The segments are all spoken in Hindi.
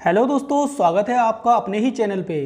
हेलो दोस्तों, स्वागत है आपका अपने ही चैनल पे।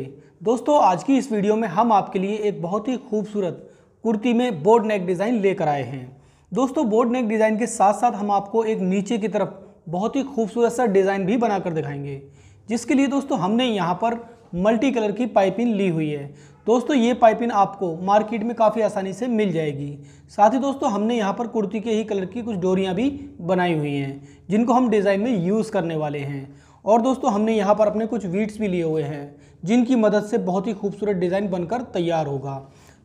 दोस्तों, आज की इस वीडियो में हम आपके लिए एक बहुत ही खूबसूरत कुर्ती में बोर्ड नेक डिज़ाइन लेकर आए हैं। दोस्तों बोर्ड नेक डिज़ाइन के साथ साथ हम आपको एक नीचे की तरफ़ बहुत ही खूबसूरत सा डिज़ाइन भी बनाकर दिखाएँगे, जिसके लिए दोस्तों हमने यहाँ पर मल्टी कलर की पाइपिंग ली हुई है। दोस्तों, ये पाइपिंग आपको मार्केट में काफ़ी आसानी से मिल जाएगी। साथ ही दोस्तों, हमने यहाँ पर कुर्ती के ही कलर की कुछ डोरियाँ भी बनाई हुई हैं, जिनको हम डिज़ाइन में यूज़ करने वाले हैं। और दोस्तों, हमने यहाँ पर अपने कुछ वीट्स भी लिए हुए हैं, जिनकी मदद से बहुत ही खूबसूरत डिज़ाइन बनकर तैयार होगा।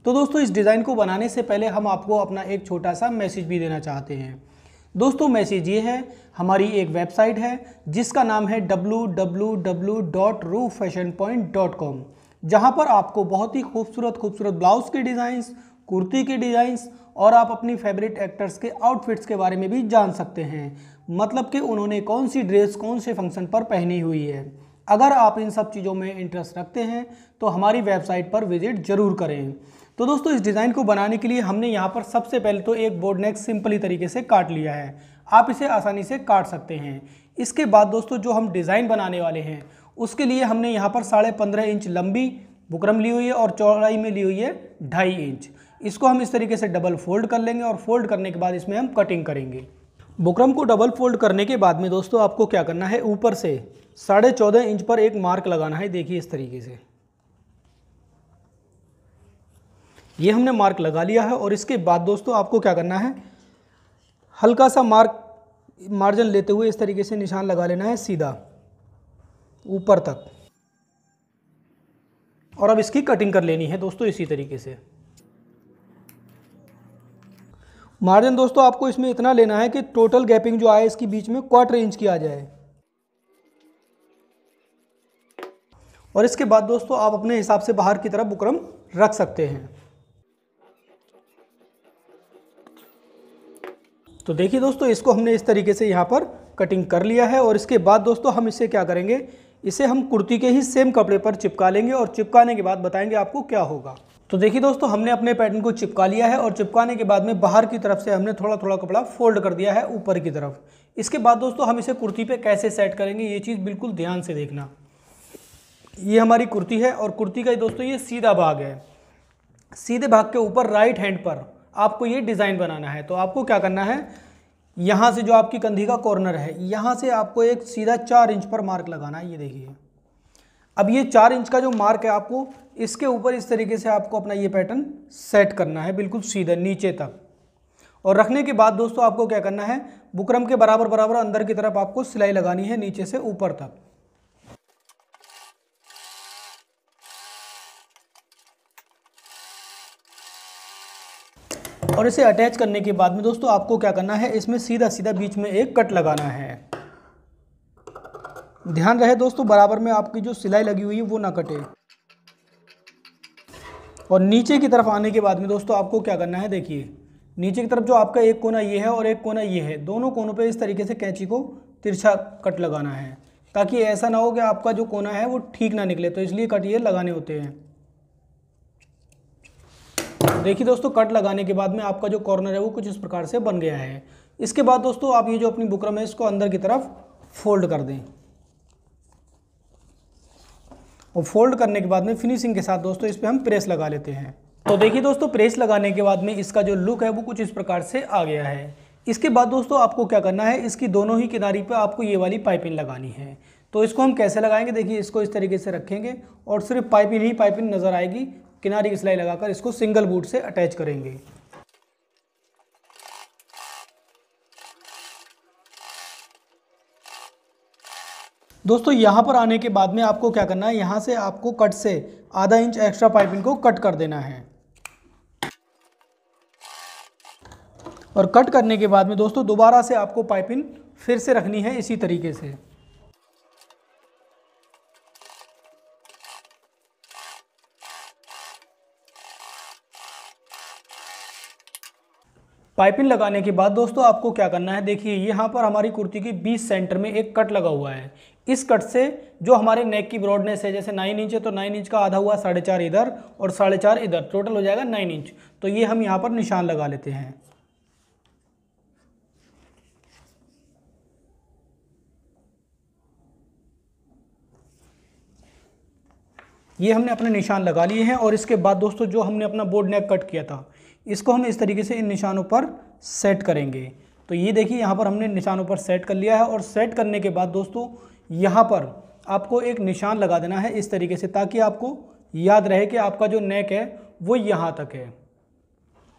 तो दोस्तों, इस डिज़ाइन को बनाने से पहले हम आपको अपना एक छोटा सा मैसेज भी देना चाहते हैं। दोस्तों, मैसेज ये है, हमारी एक वेबसाइट है, जिसका नाम है कॉम जहाँ पर आपको बहुत ही खूबसूरत खूबसूरत ब्लाउज़ के डिज़ाइंस, कुर्ती के डिज़ाइंस और आप अपनी फेवरेट एक्टर्स के आउटफिट्स के बारे में भी जान सकते हैं। मतलब कि उन्होंने कौन सी ड्रेस कौन से फ़ंक्शन पर पहनी हुई है। अगर आप इन सब चीज़ों में इंटरेस्ट रखते हैं तो हमारी वेबसाइट पर विज़िट ज़रूर करें। तो दोस्तों, इस डिज़ाइन को बनाने के लिए हमने यहाँ पर सबसे पहले तो एक बोर्ड नेक सिंपली तरीके से काट लिया है। आप इसे आसानी से काट सकते हैं। इसके बाद दोस्तों, जो हम डिज़ाइन बनाने वाले हैं, उसके लिए हमने यहाँ पर साढ़े पंद्रह इंच लंबी बुकरम ली हुई है और चौड़ाई में ली हुई है ढाई इंच। इसको हम इस तरीके से डबल फोल्ड कर लेंगे और फोल्ड करने के बाद इसमें हम कटिंग करेंगे। बुकरम को डबल फोल्ड करने के बाद में दोस्तों आपको क्या करना है? ऊपर से साढ़े चौदह इंच पर एक मार्क लगाना है। देखिए इस तरीके से। ये हमने मार्क लगा लिया है और इसके बाद दोस्तों आपको क्या करना है? हल्का सा मार्क, मार्जिन लेते हुए इस तरीके से निशान लगा लेना है सीधा, ऊपर तक। और अब इसकी कटिंग कर लेनी है दोस्तों इसी तरीके से। मार्जिन दोस्तों, आपको इसमें इतना लेना है कि टोटल गैपिंग जो आए इसके बीच में क्वार्टर इंच की आ जाए। और इसके बाद दोस्तों, आप अपने हिसाब से बाहर की तरफ़ बुकरम रख सकते हैं। तो देखिए दोस्तों, इसको हमने इस तरीके से यहाँ पर कटिंग कर लिया है और इसके बाद दोस्तों, हम इसे क्या करेंगे? इसे हम कुर्ती के ही सेम कपड़े पर चिपका लेंगे और चिपकाने के बाद बताएँगे आपको क्या होगा। तो देखिए दोस्तों, हमने अपने पैटर्न को चिपका लिया है और चिपकाने के बाद में बाहर की तरफ़ से हमने थोड़ा थोड़ा कपड़ा फोल्ड कर दिया है ऊपर की तरफ़। इसके बाद दोस्तों, हम इसे कुर्ती पे कैसे सेट करेंगे, ये चीज़ बिल्कुल ध्यान से देखना। ये हमारी कुर्ती है और कुर्ती का दोस्तों, ये सीधा भाग है। सीधे भाग के ऊपर राइट हैंड पर आपको ये डिज़ाइन बनाना है। तो आपको क्या करना है, यहाँ से जो आपकी कंधी का कॉर्नर है, यहाँ से आपको एक सीधा चार इंच पर मार्क लगाना है। ये देखिए। अब ये चार इंच का जो मार्क है आपको, इसके ऊपर इस तरीके से आपको अपना ये पैटर्न सेट करना है, बिल्कुल सीधा, नीचे तक। और रखने के बाद दोस्तों आपको क्या करना है, बुकरम के बराबर बराबर अंदर की तरफ़ आपको सिलाई लगानी है, नीचे से ऊपर तक। और इसे अटैच करने के बाद में दोस्तों आपको क्या करना है, इसमें सीधा सीधा बीच में एक कट लगाना है। ध्यान रहे दोस्तों, बराबर में आपकी जो सिलाई लगी हुई है, वो ना कटे। और नीचे की तरफ़ आने के बाद में दोस्तों, आपको क्या करना है, देखिए। नीचे की तरफ़ जो आपका एक कोना ये है और एक कोना ये है। दोनों कोनों पे इस तरीके से कैंची को तिरछा कट लगाना है, ताकि ऐसा ना हो कि आपका जो कोना है, वो ठीक ना निकले। तो इसलिए कट ये लगाने होते हैं। देखिए दोस्तों, कट लगाने के बाद में आपका जो कॉर्नर है, वो कुछ इस प्रकार से बन गया है। इसके बाद दोस्तों, आप ये जो अपनी बुकरम है, इसको अंदर की तरफ़ फोल्ड कर दें। और फोल्ड करने के बाद में फिनिशिंग के साथ दोस्तों इस पर हम प्रेस लगा लेते हैं। तो देखिए दोस्तों प्रेस लगाने के बाद में इसका जो लुक है वो कुछ इस प्रकार से आ गया है। इसके बाद दोस्तों आपको क्या करना है, इसकी दोनों ही किनारी पर आपको ये वाली पाइपिंग लगानी है। तो इसको हम कैसे लगाएँगे, देखिए इसको इस तरीके से रखेंगे और सिर्फ़ पाइपिंग ही पाइपिंग नज़र आएगी। किनारी की सिलाई लगाकर इसको सिंगल बूट से अटैच करेंगे। दोस्तों, यहाँ पर आने के बाद में आपको क्या करना है? यहाँ से आपको कट से आधा इंच एक्स्ट्रा पाइपिंग को कट कर देना है। और कट करने के बाद में दोस्तों, दोबारा से आपको पाइपिंग फिर से रखनी है इसी तरीके से। पाइपिंग लगाने के बाद दोस्तों, आपको क्या करना है? देखिए, यहाँ पर हमारी कुर्ती के 20 सेंटर में एक कट लगा हुआ है। इस कट से जो हमारे नेक की ब्रॉडनेस है, जैसे नाइन इंच है तो नाइन इंच का आधा हुआ, साढ़े चार इधर और साढ़े चार इधर। टोटल हो जाएगा नाइन इंच तो ये हम यहाँ पर निशान लगा लेते हैं। ये हमने अपने निशान लगा लिए हैं और इसके बाद दोस्तों जो हमने अपना बोर्ड नेक कट किया था, इसको हम इस तरीके से इन निशानों पर सेट करेंगे। तो ये देखिए, यहाँ पर हमने निशानों पर सेट कर लिया है और सेट करने के बाद दोस्तों यहाँ पर आपको एक निशान लगा देना है इस तरीके से ताकि आपको याद रहे कि आपका जो नेक है, वो यहाँ तक है।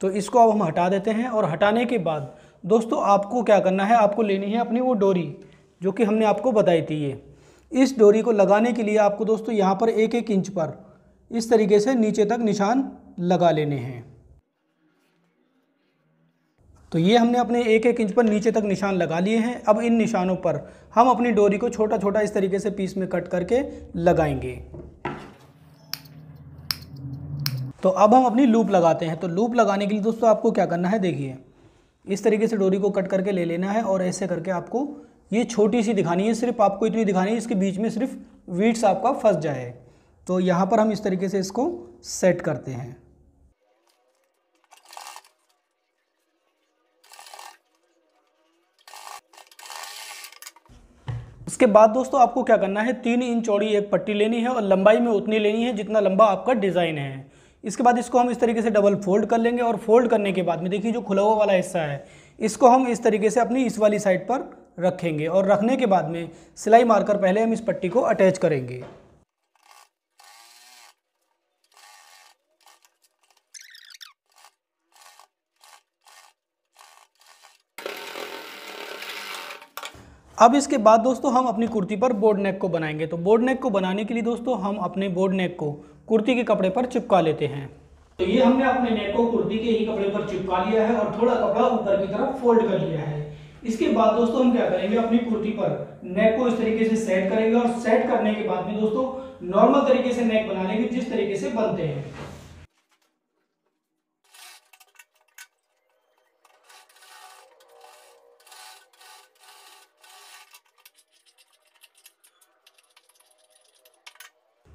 तो इसको अब हम हटा देते हैं और हटाने के बाद दोस्तों आपको क्या करना है, आपको लेनी है अपनी वो डोरी जो कि हमने आपको बताई थी ये। इस डोरी को लगाने के लिए आपको दोस्तों यहाँ पर एक एक इंच पर इस तरीके से नीचे तक निशान लगा लेने हैं। तो ये हमने अपने एक एक इंच पर नीचे तक निशान लगा लिए हैं। अब इन निशानों पर हम अपनी डोरी को छोटा छोटा इस तरीके से पीस में कट करके लगाएँगे। तो अब हम अपनी लूप लगाते हैं। तो लूप लगाने के लिए दोस्तों आपको क्या करना है देखिए। इस तरीके से डोरी को कट करके ले लेना है और ऐसे करके आपको ये छोटी सी दिखानी है। सिर्फ़ आपको इतनी दिखानी है, इसके बीच में सिर्फ़ वीट्स आपका फंस जाए। तो यहाँ पर हम इस तरीके से इसको सेट करते हैं। इसके बाद दोस्तों आपको क्या करना है? तीन इंच चौड़ी एक पट्टी लेनी है और लंबाई में उतनी लेनी है जितना लंबा आपका डिज़ाइन है। इसके बाद इसको हम इस तरीके से डबल फोल्ड कर लेंगे और फोल्ड करने के बाद में देखिए जो खुला हुआ वाला हिस्सा है, इसको हम इस तरीके से अपनी इस वाली साइड पर रखेंगे और रखने के बाद में सिलाई मारकर पहले हम इस पट्टी को अटैच करेंगे। अब इसके बाद दोस्तों हम अपनी कुर्ती पर बोर्ड नेक को बनाएँगे। तो बोर्ड नेक को बनाने के लिए दोस्तों हम अपने बोर्ड नेक को कुर्ती के कपड़े पर चिपका लेते हैं। तो ये हमने अपने नेक को कुर्ती के ही कपड़े पर चिपका लिया है और थोड़ा कपड़ा ऊपर की तरफ़ फोल्ड कर लिया है। इसके बाद दोस्तों हम क्या करेंगे? अपनी कुर्ती पर नेक को इस तरीके से सेट करेंगे और सेट करने के बाद में दोस्तों नॉर्मल तरीके से नेक बना लेंगे, जिस तरीके से बनते हैं।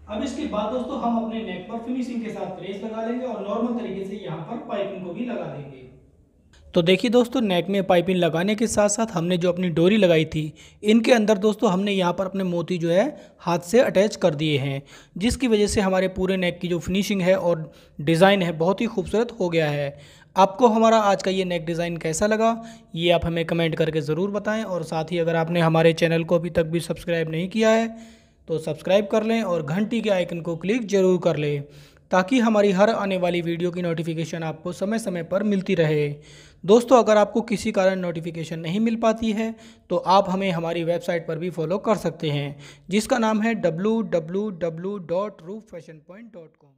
अब इसके बाद दोस्तों, हम अपने नेक पर फिनिशिंग के साथ प्रेस लगा लेंगे और नॉर्मल तरीके से यहाँ पर पाइपिंग को भी लगा देंगे। तो देखिए दोस्तों नेक में पाइपिंग लगाने के साथ साथ हमने जो अपनी डोरी लगाई थी, इनके अंदर दोस्तों हमने यहाँ पर अपने मोती जो है हाथ से अटैच कर दिए हैं, जिसकी वजह से हमारे पूरे नेक की जो फिनिशिंग है और डिज़ाइन है बहुत ही खूबसूरत हो गया है। आपको हमारा आज का ये नेक डिज़ाइन कैसा लगा, ये आप हमें कमेंट करके ज़रूर बताएँ और साथ ही अगर आपने हमारे चैनल को अभी तक भी सब्सक्राइब नहीं किया है तो सब्सक्राइब कर लें और घंटी के आइकन को क्लिक ज़रूर कर लें, ताकि हमारी हर आने वाली वीडियो की नोटिफिकेशन आपको समय समय पर मिलती रहे। दोस्तों, अगर आपको किसी कारण नोटिफिकेशन नहीं मिल पाती है तो आप हमें हमारी वेबसाइट पर भी फॉलो कर सकते हैं, जिसका नाम है W W W dot roof fashion point dot com